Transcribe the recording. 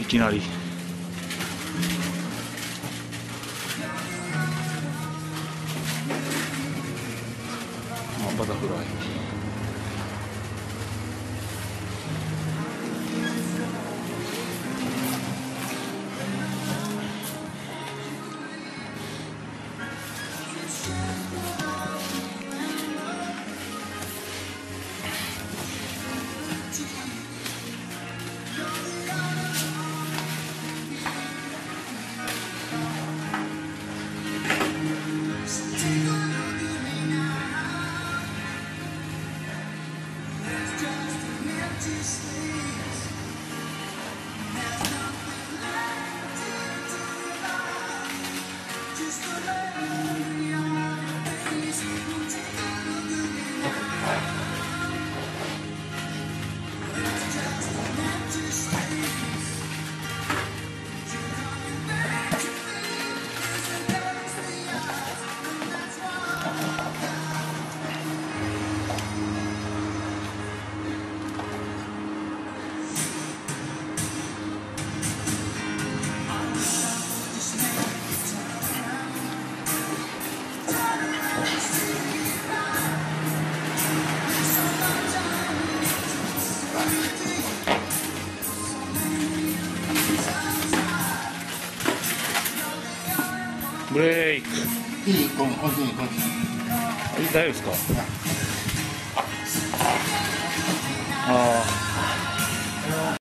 いきなり。あバタフライ。ブレイク。いいこにこっちに。大丈夫ですか？